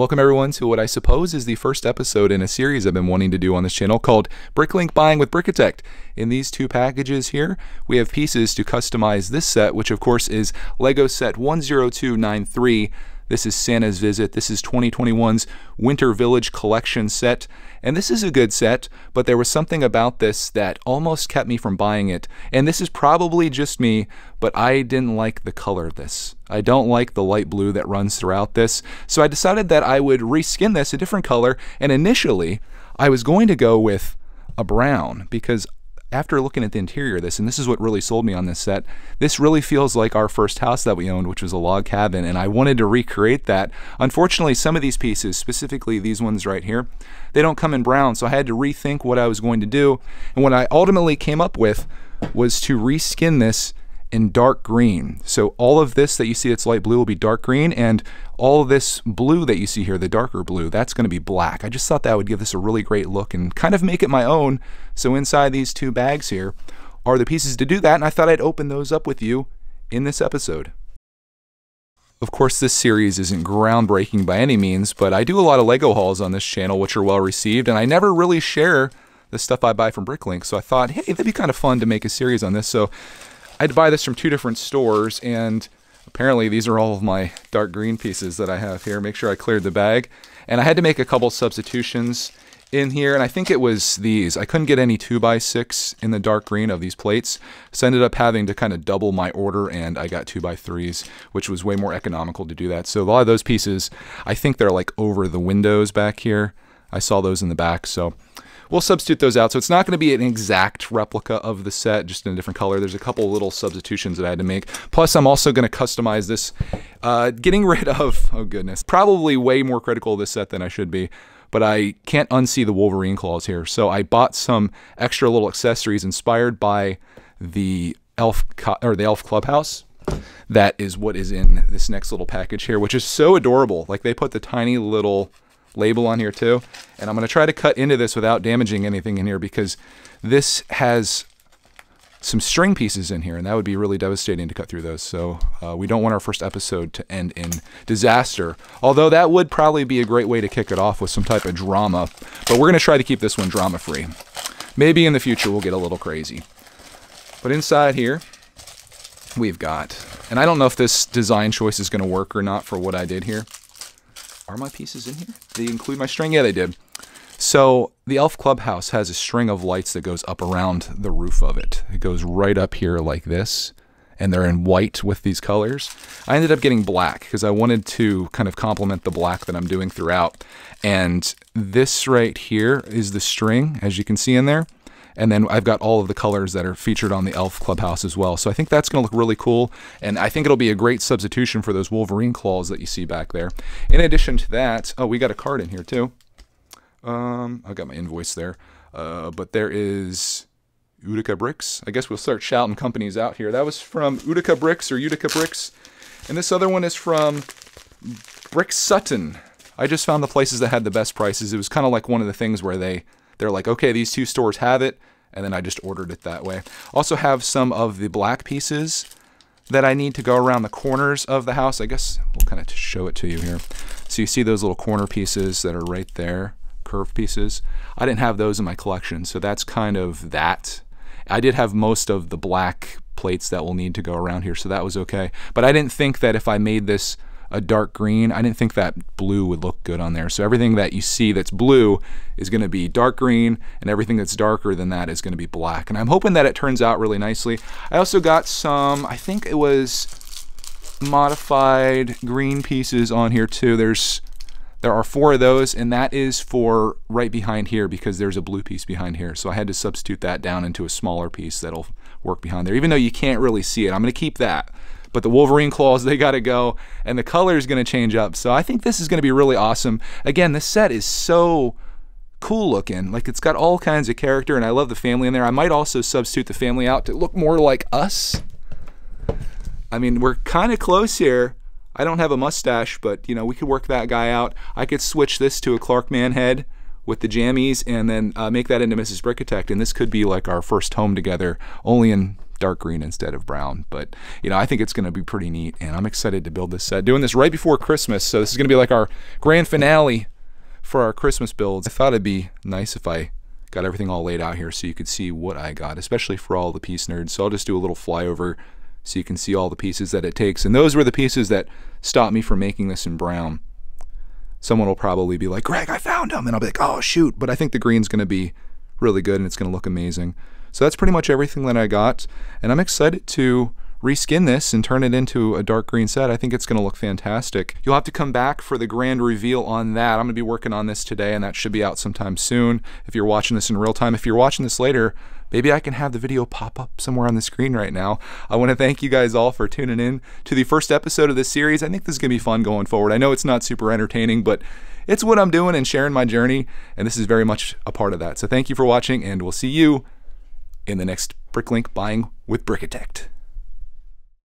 Welcome everyone to what I suppose is the first episode in a series I've been wanting to do on this channel called Bricklink Buying with Brickitect. In these two packages here, we have pieces to customize this set, which of course is LEGO Set 10293 this is Santa's Visit. This is 2021's Winter Village Collection set. And this is a good set, but there was something about this that almost kept me from buying it. And this is probably just me, but I didn't like the color of this. I don't like the light blue that runs throughout this. So I decided that I would reskin this a different color. And initially, I was going to go with a brown because after looking at the interior of this, and this is what really sold me on this set, this really feels like our first house that we owned, which was a log cabin, and I wanted to recreate that. Unfortunately, some of these pieces, specifically these ones right here, they don't come in brown, so I had to rethink what I was going to do. And what I ultimately came up with was to reskin this in dark green. So all of this that you see that's light blue will be dark green and all this blue that you see here, the darker blue, that's going to be black. I just thought that would give this a really great look and kind of make it my own. So inside these two bags here are the pieces to do that and I thought I'd open those up with you in this episode. Of course, this series isn't groundbreaking by any means, but I do a lot of LEGO hauls on this channel, which are well received, and I never really share the stuff I buy from Bricklink, so I thought, hey, that'd be kind of fun to make a series on this. So I had to buy this from two different stores, and apparently these are all of my dark green pieces that I have here. Make sure I cleared the bag. And I had to make a couple substitutions in here, and I think it was these. I couldn't get any 2x6 in the dark green of these plates, so I ended up having to kind of double my order, and I got 2x3s, which was way more economical to do that. So a lot of those pieces, I think they're like over the windows back here. I saw those in the back, so we'll substitute those out. So it's not going to be an exact replica of the set, just in a different color. There's a couple little substitutions that I had to make. Plus, I'm also going to customize this, uh, getting rid of, oh goodness, probably way more critical of this set than I should be but I can't unsee the Wolverine claws here. So I bought some extra little accessories inspired by the Elf or the Elf Clubhouse. That is what is in this next little package here, which is so adorable. Like they put the tiny little label on here too. And I'm going to try to cut into this without damaging anything in here because this has some string pieces in here, and that would be really devastating to cut through those. So uh, we don't want our first episode to end in disaster. Although that would probably be a great way to kick it off with some type of drama. But we're going to try to keep this one drama free. Maybe in the future we'll get a little crazy. But inside here, we've got, and I don't know if this design choice is going to work or not for what I did here. Are my pieces in here? Did they include my string? Yeah, they did. So the Elf Clubhouse has a string of lights that goes up around the roof of it. It goes right up here like this, and they're in white with these colors. I ended up getting black because I wanted to kind of complement the black that I'm doing throughout. And this right here is the string, as you can see in there. And then I've got all of the colors that are featured on the Elf Clubhouse as well. So I think that's going to look really cool. And I think it'll be a great substitution for those Wolverine claws that you see back there. In addition to that, oh, we got a card in here too. Um, I got my invoice there. Uh, but there is Utica Bricks. I guess we'll start shouting companies out here. That was from Utica Bricks or Utica Bricks. And this other one is from Brick Sutton. I just found the places that had the best prices. It was kind of like one of the things where they they're like, okay, these two stores have it, and then I just ordered it that way. Also have some of the black pieces that I need to go around the corners of the house. I guess we'll kind of show it to you here. So you see those little corner pieces that are right there, curved pieces. I didn't have those in my collection, so that's kind of that. I did have most of the black plates that will need to go around here, so that was okay. But I didn't think that if I made this a dark green. I didn't think that blue would look good on there. So everything that you see that's blue is going to be dark green and everything that's darker than that is going to be black. And I'm hoping that it turns out really nicely. I also got some, I think it was modified green pieces on here too. There's there are four of those, and that is for right behind here because there's a blue piece behind here. So I had to substitute that down into a smaller piece that'll work behind there, even though you can't really see it. I'm going to keep that but the Wolverine claws, they got to go, and the color is going to change up. So I think this is going to be really awesome. Again, this set is so cool looking. Like it's got all kinds of character, and I love the family in there. I might also substitute the family out to look more like us. I mean, we're kind of close here. I don't have a mustache, but you know, we could work that guy out. I could switch this to a Clark Man head with the jammies and then uh, make that into Mrs. Brickitect, and this could be like our first home together, only in dark green instead of brown. But, you know, I think it's going to be pretty neat, and I'm excited to build this set. Doing this right before Christmas, so this is going to be like our grand finale for our Christmas builds. I thought it'd be nice if I got everything all laid out here so you could see what I got, especially for all the piece nerds. So I'll just do a little flyover so you can see all the pieces that it takes. And those were the pieces that stopped me from making this in brown. Someone will probably be like, Greg, I found them. And I'll be like, oh, shoot. But I think the green's going to be really good and it's going to look amazing. So that's pretty much everything that I got. And I'm excited to reskin this and turn it into a dark green set. I think it's going to look fantastic. You'll have to come back for the grand reveal on that. I'm going to be working on this today and that should be out sometime soon if you're watching this in real time. If you're watching this later, maybe I can have the video pop up somewhere on the screen right now. I want to thank you guys all for tuning in to the first episode of this series. I think this is going to be fun going forward. I know it's not super entertaining, but it's what I'm doing and sharing my journey, and this is very much a part of that. So thank you for watching, and we'll see you in the next Bricklink Buying with Brickitect.